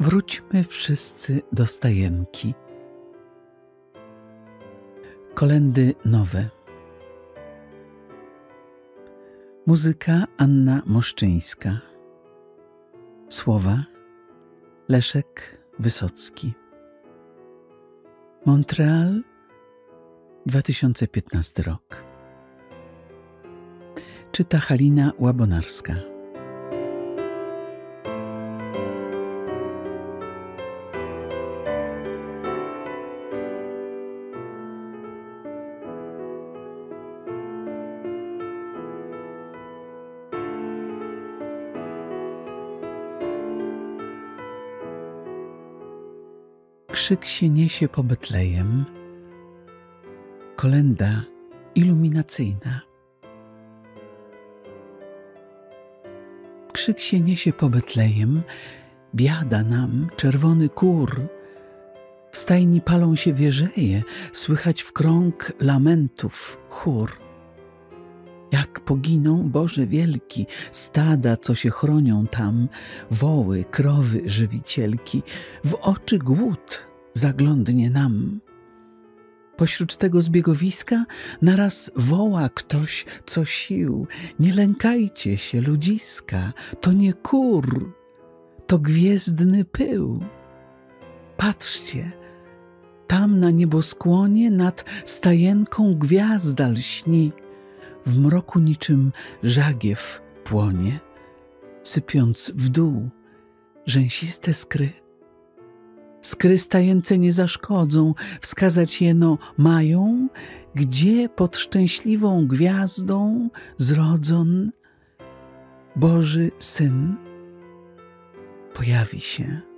Wróćmy wszyscy do stajenki. Kolendy nowe. Muzyka Anna Moszczyńska. Słowa Leszek Wysocki. Montreal 2015 rok. Czyta Halina Łabonarska. Krzyk się niesie po Betlejem, kolenda iluminacyjna. Krzyk się niesie po Betlejem, biada nam czerwony kur. W stajni palą się wieżeje, słychać w krąg lamentów chór. Jak poginą Boże wielki, stada, co się chronią tam, woły, krowy, żywicielki, w oczy głód zaglądnie nam. Pośród tego zbiegowiska naraz woła ktoś co sił. Nie lękajcie się, ludziska, to nie kur, to gwiezdny pył. Patrzcie, tam na nieboskłonie nad stajenką gwiazda lśni w mroku niczym żagiew płonie, sypiąc w dół rzęsiste skry. Skry stajęce nie zaszkodzą, wskazać jeno mają, gdzie pod szczęśliwą gwiazdą zrodzon Boży Syn pojawi się.